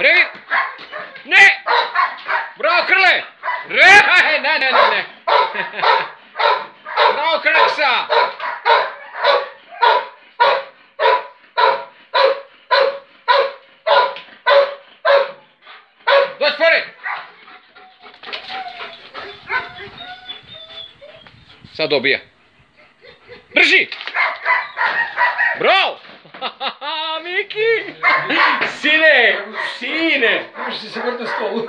Previ! Ne! Bravo Krle! Re! Ne, ne, ne, ne! Bravo Kreksa! Dođi spori! Sad dobija. Brži! Bravo! Miki! Se vrti na stolu.